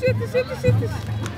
zitten, zitten, zitten.